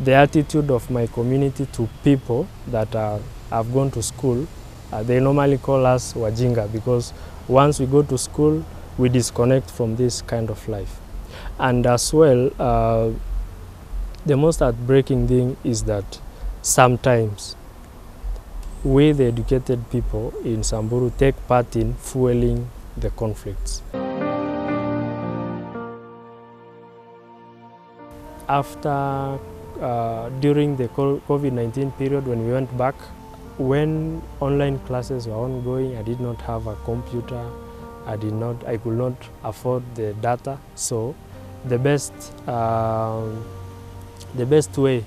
the attitude of my community to people that are, have gone to school, uh, they normally call us wajinga because once we go to school, we disconnect from this kind of life. And as well, uh, the most heartbreaking thing is that sometimes we, the educated people in Samburu, take part in fueling the conflicts. After, uh, during the COVID-19 period when we went back, when online classes were ongoing, I did not have a computer. I did not, I could not afford the data. So the best, um, the best way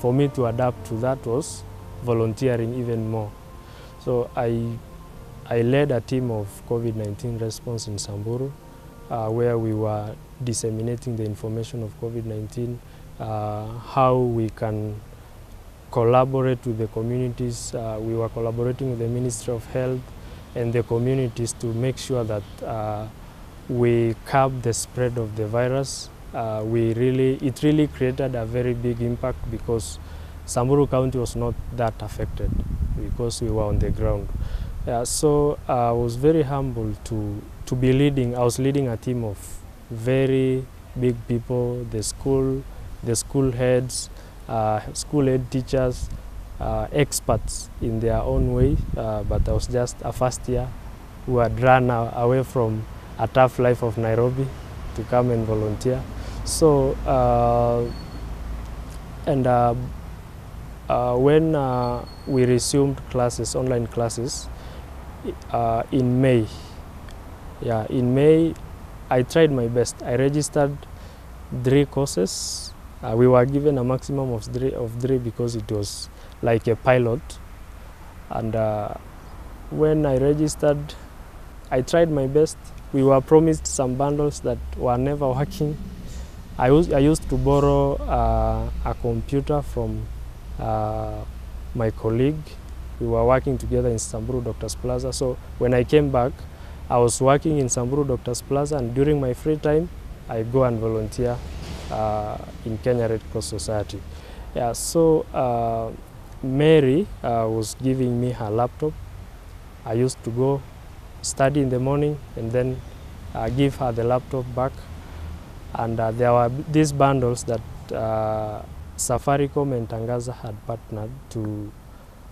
for me to adapt to that was volunteering even more. So I, I led a team of COVID-19 response in Samburu, uh, where we were disseminating the information of COVID-19, uh, how we can collaborate with the communities. Uh, we were collaborating with the Ministry of Health and the communities to make sure that uh, we curb the spread of the virus. Uh, we really, it really created a very big impact because Samburu County was not that affected because we were on the ground. Yeah, so uh, I was very humble to, to be leading. I was leading a team of very big people, the school, the school heads, uh, school head teachers, uh, experts in their own way, uh, but I was just a first year who had run away from a tough life of Nairobi to come and volunteer. So, and uh, when uh, we resumed classes, online classes, uh, in May, yeah, in May, I tried my best. I registered three courses. Uh, we were given a maximum of three, of three because it was like a pilot. And uh, when I registered, I tried my best. We were promised some bundles that were never working. I, was, I used to borrow uh, a computer from uh, my colleague. We were working together in Samburu Doctors Plaza. So when I came back, I was working in Samburu Doctors Plaza, and during my free time, I go and volunteer uh, in Kenya Red Cross Society. Yeah, so uh, Mary uh, was giving me her laptop. I used to go study in the morning and then uh, give her the laptop back. And uh, there were these bundles that uh, Safaricom and Tangaza had partnered to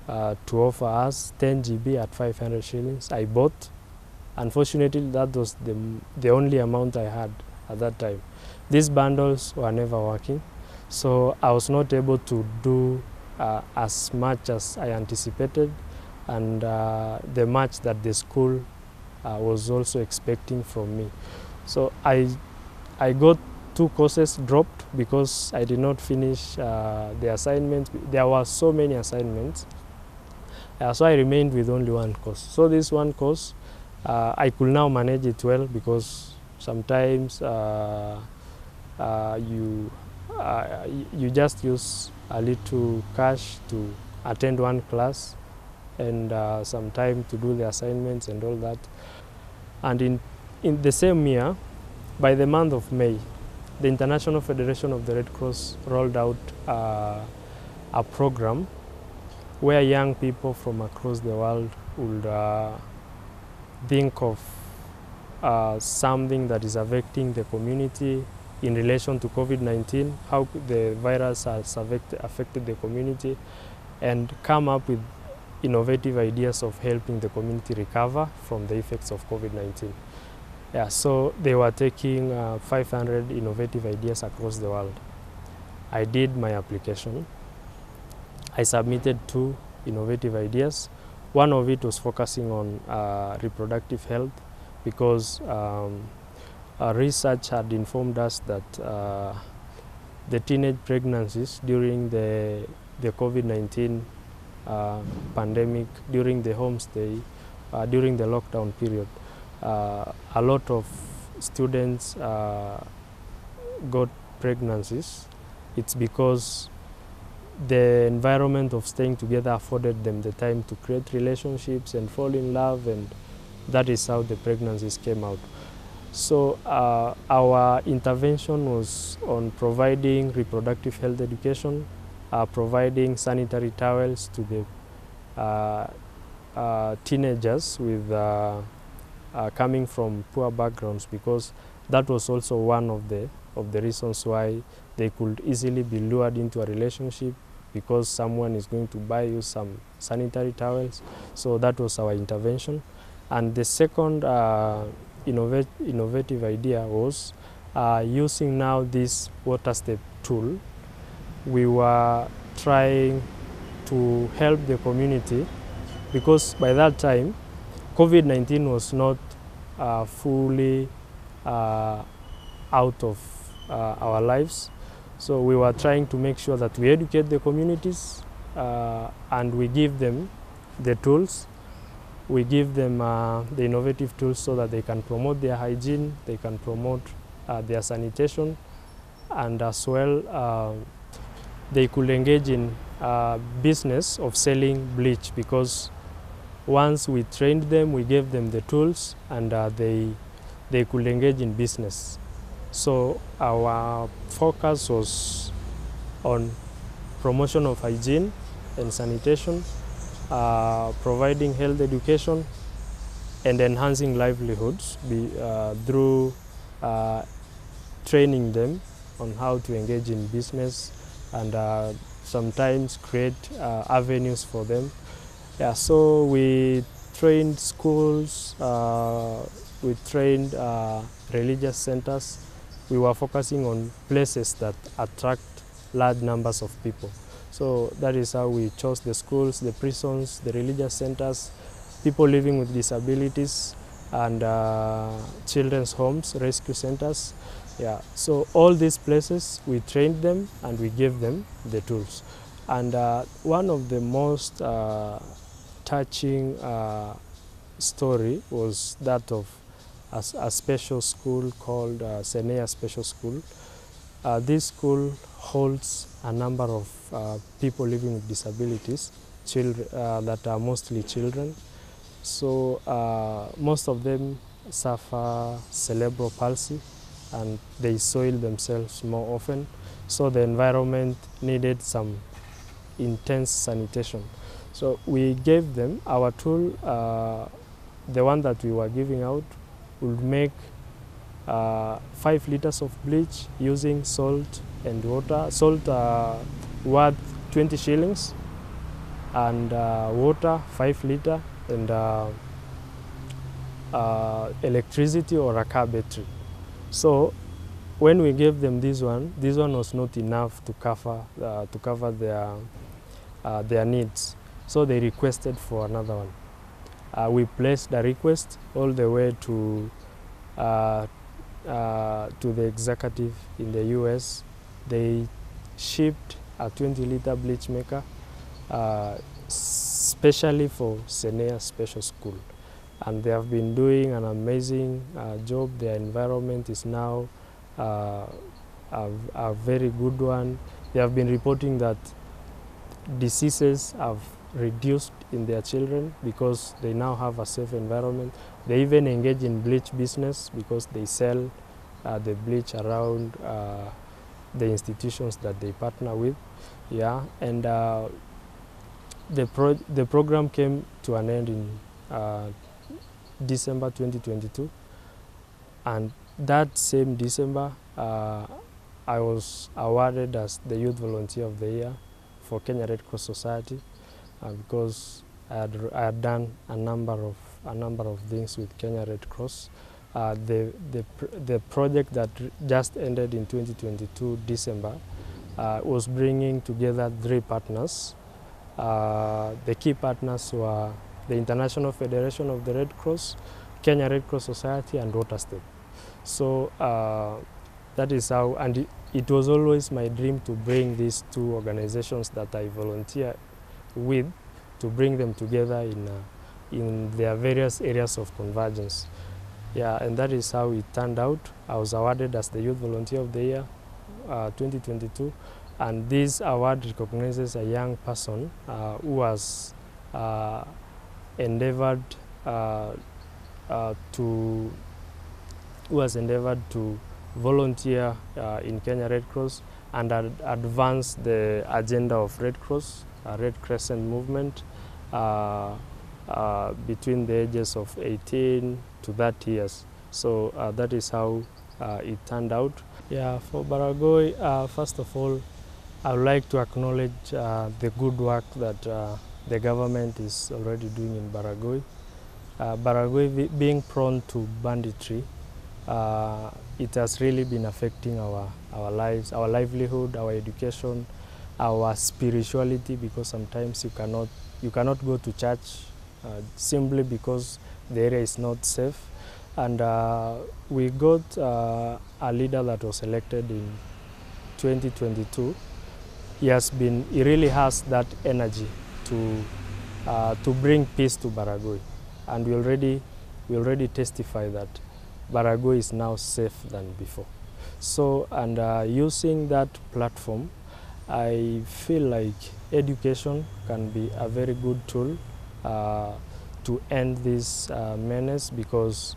uh, to offer us 10 GB at 500 shillings. I bought. Unfortunately, that was the, the only amount I had at that time. These bundles were never working, so I was not able to do uh, as much as I anticipated and uh, the much that the school uh, was also expecting from me. So I, I got two courses dropped because I did not finish uh, the assignments. There were so many assignments. Uh, so I remained with only one course. So this one course, uh, I could now manage it well because sometimes uh, uh, you, uh, you just use a little cash to attend one class and uh, some time to do the assignments and all that. And in, in the same year, by the month of May, the International Federation of the Red Cross rolled out uh, a program where young people from across the world would uh, think of uh, something that is affecting the community in relation to COVID-19, how the virus has affect, affected the community, and come up with innovative ideas of helping the community recover from the effects of COVID-19. Yeah, so they were taking uh, 500 innovative ideas across the world. I did my application. I submitted two innovative ideas. One of it was focusing on uh, reproductive health because um, our research had informed us that uh, the teenage pregnancies during the, the COVID-19 uh, pandemic, during the homestay, uh, during the lockdown period, uh, a lot of students uh, got pregnancies. It's because the environment of staying together afforded them the time to create relationships and fall in love and that is how the pregnancies came out. So uh, our intervention was on providing reproductive health education, uh, providing sanitary towels to the uh, uh, teenagers with uh, uh, coming from poor backgrounds because that was also one of the of the reasons why they could easily be lured into a relationship because someone is going to buy you some sanitary towels. So that was our intervention. And the second uh, innovat innovative idea was uh, using now this Waterstep tool. We were trying to help the community because by that time COVID-19 was not uh, fully uh, out of uh, our lives. So we were trying to make sure that we educate the communities uh, and we give them the tools. We give them uh, the innovative tools so that they can promote their hygiene, they can promote uh, their sanitation, and as well uh, they could engage in uh, business of selling bleach because once we trained them, we gave them the tools, and uh, they they could engage in business. So our focus was on promotion of hygiene and sanitation, uh, providing health education, and enhancing livelihoods be, uh, through uh, training them on how to engage in business and uh, sometimes create uh, avenues for them. Yeah, so we trained schools, uh, we trained religious centers. We were focusing on places that attract large numbers of people. So that is how we chose the schools, the prisons, the religious centers, people living with disabilities, and uh, children's homes, rescue centers. Yeah, so all these places we trained them and we gave them the tools. And uh, one of the most uh, touching uh, story was that of a, a special school called uh, Senea Special School. Uh, this school holds a number of uh, people living with disabilities, children uh, that are mostly children. So uh, most of them suffer cerebral palsy and they soil themselves more often. So the environment needed some intense sanitation. So we gave them our tool, uh, the one that we were giving out would make uh, five liters of bleach using salt and water. Salt uh, worth 20 shillings and uh, water five liter and uh, uh, electricity or a car battery. So when we gave them this one, this one was not enough to cover uh, to cover their their needs. So they requested for another one. We placed the request all the way to uh, uh, to the executive in the US. They shipped a 20 liter bleach maker uh, specially for Senea Special School. And they have been doing an amazing uh, job. Their environment is now uh, a, a very good one. They have been reporting that diseases have reduced in their children because they now have a safe environment. They even engage in bleach business because they sell uh, the bleach around uh, the institutions that they partner with. Yeah, and uh, the pro the program came to an end in uh, December 2022, and that same December, uh, I was awarded as the Youth Volunteer of the Year for Kenya Red Cross Society uh, because I had, I had done a number of a number of things with Kenya Red Cross. Uh, the, the, the project that just ended in 2022 December uh, was bringing together three partners. Uh, the key partners were the International Federation of the Red Cross, Kenya Red Cross Society, and Waterstep. So uh, that is how, and it, it was always my dream to bring these two organizations that I volunteer with to bring them together in, uh, in their various areas of convergence. Yeah, and that is how it turned out. I was awarded as the Youth Volunteer of the Year uh, 2022, and this award recognizes a young person uh, who has uh, endeavored uh, uh, to who has endeavored to volunteer uh, in Kenya Red Cross and ad- advance the agenda of Red Cross, Red Crescent movement, uh, uh, between the ages of 18 to 30 years. So uh, that is how uh, it turned out. Yeah, for Baragoi, uh, first of all, I would like to acknowledge uh, the good work that uh, the government is already doing in Baragoi. Uh, Baragoi being prone to banditry, it has really been affecting our, our lives, our livelihood, our education, our spirituality because sometimes you cannot, you cannot go to church simply because the area is not safe. And uh, we got uh, a leader that was elected in 2022. He has been, he really has that energy to, uh, to bring peace to Baragoi. And we already, we already testify that Baragoi is now safe than before. So, and uh, using that platform, I feel like education can be a very good tool uh, to end this uh, menace because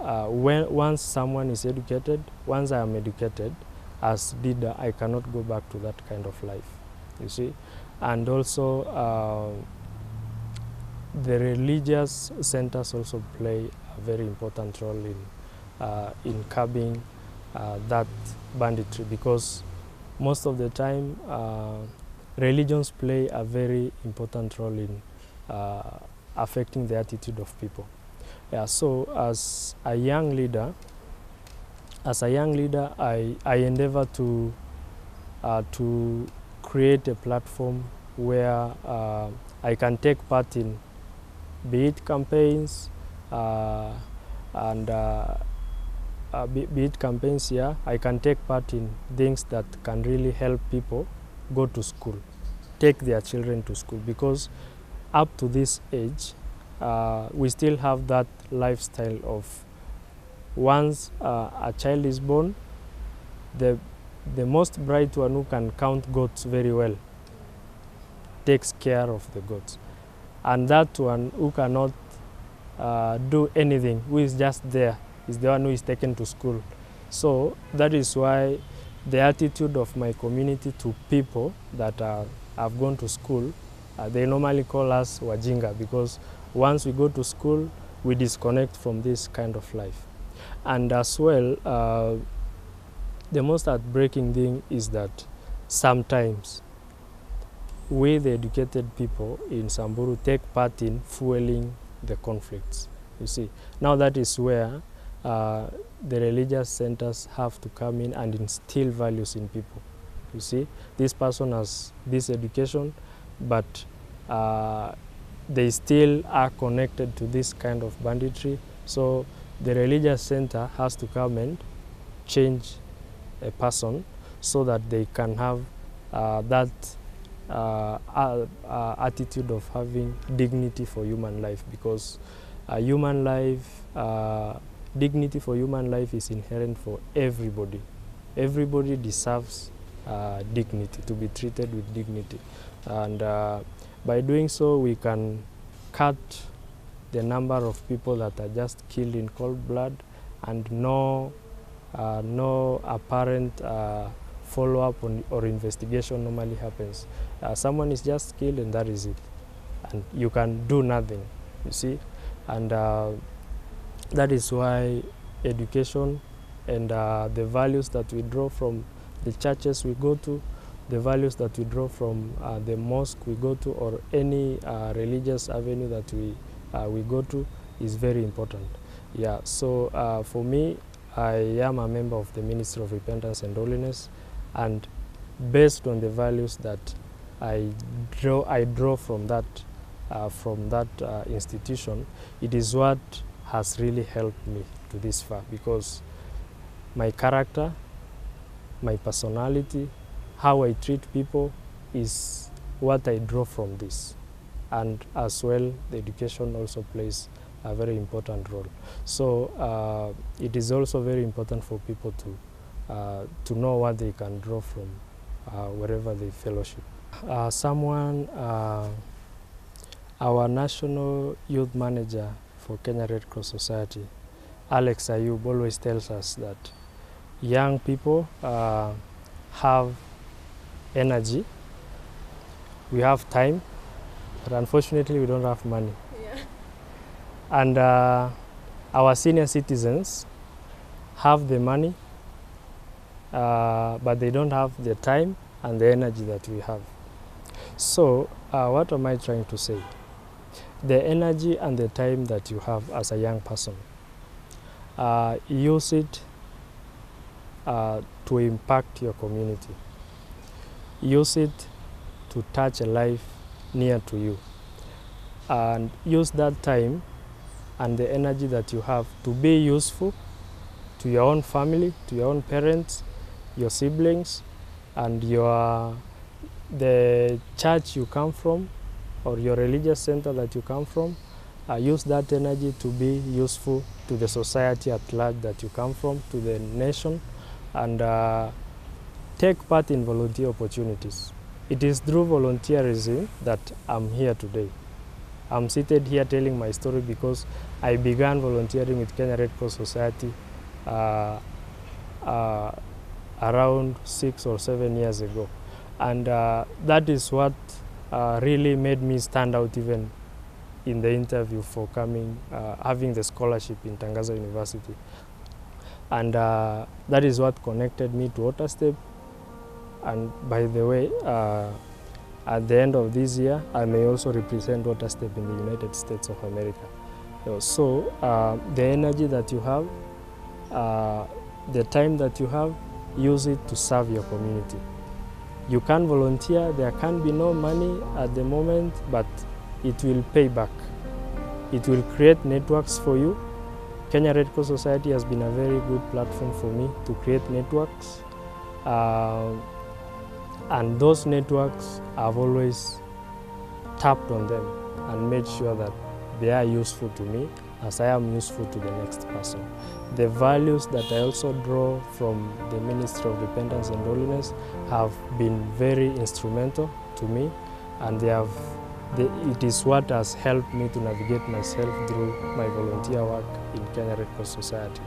uh, when once someone is educated, once I am educated, as leader, I cannot go back to that kind of life. You see, and also uh, the religious centers also play a very important role in uh, in curbing uh, that banditry because most of the time uh, religions play a very important role in uh, affecting the attitude of people. Yeah, so as a young leader, as a young leader, I, I endeavor to uh, to create a platform where uh, I can take part in, be it campaigns, uh, and uh, uh, be, it campaigns here, I can take part in things that can really help people go to school, take their children to school, because up to this age, uh, we still have that lifestyle of once uh, a child is born, the the most bright one who can count goats very well takes care of the goats, and that one who cannot uh, do anything, who is just there, is the one who is taken to school. So that is why the attitude of my community to people that are, have gone to school, uh, they normally call us wajinga because once we go to school, we disconnect from this kind of life. And as well, uh, the most heartbreaking thing is that sometimes we, the educated people in Samburu, take part in fueling the conflicts. You see, now that is where uh, the religious centers have to come in and instill values in people. You see, this person has this education, but uh, they still are connected to this kind of banditry. So the religious center has to come and change a person so that they can have uh, that uh, uh, attitude of having dignity for human life because uh, human life, uh, dignity for human life is inherent for everybody. Everybody deserves uh, dignity, to be treated with dignity. And uh, by doing so, we can cut the number of people that are just killed in cold blood and no, uh, no apparent uh, follow up or investigation normally happens. Uh, someone is just killed and that is it. And you can do nothing, you see. And uh, that is why education and uh, the values that we draw from the churches we go to, the values that we draw from uh, the mosque we go to, or any uh, religious avenue that we, uh, we go to is very important. Yeah, so uh, for me, I am a member of the Ministry of Repentance and Holiness, and based on the values that I draw, I draw from that, uh, from that uh, institution, it is what has really helped me to this far because my character, my personality, how I treat people is what I draw from this. And as well, the education also plays a very important role. So uh, it is also very important for people to, uh, to know what they can draw from uh, wherever they fellowship. Uh, someone, uh, our national youth manager for Kenya Red Cross Society, Alex Ayub always tells us that young people uh, have energy, we have time, but unfortunately we don't have money. Yeah. And uh, our senior citizens have the money, uh, but they don't have the time and the energy that we have. So, uh, what am I trying to say? The energy and the time that you have as a young person, uh, use it uh, to impact your community. Use it to touch a life near to you. And use that time and the energy that you have to be useful to your own family, to your own parents, your siblings, and your the church you come from or your religious center that you come from. Uh, use that energy to be useful to the society at large that you come from, to the nation, and uh, take part in volunteer opportunities. It is through volunteerism that I'm here today. I'm seated here telling my story because I began volunteering with Kenya Red Cross Society uh, uh, around six or seven years ago. And uh, that is what uh, really made me stand out even in the interview for coming, uh, having the scholarship in Tangaza University. And uh, that is what connected me to Waterstep. And by the way, uh, at the end of this year, I may also represent Waterstep in the United States of America. So uh, the energy that you have, uh, the time that you have, use it to serve your community. You can volunteer, there can be no money at the moment, but it will pay back. It will create networks for you. Kenya Red Cross Society has been a very good platform for me to create networks. Uh, and those networks, I've always tapped on them and made sure that they are useful to me as I am useful to the next person. The values that I also draw from the Ministry of Repentance and Holiness have been very instrumental to me and they have the, it is what has helped me to navigate myself through my volunteer work in Kenya Red Cross Society.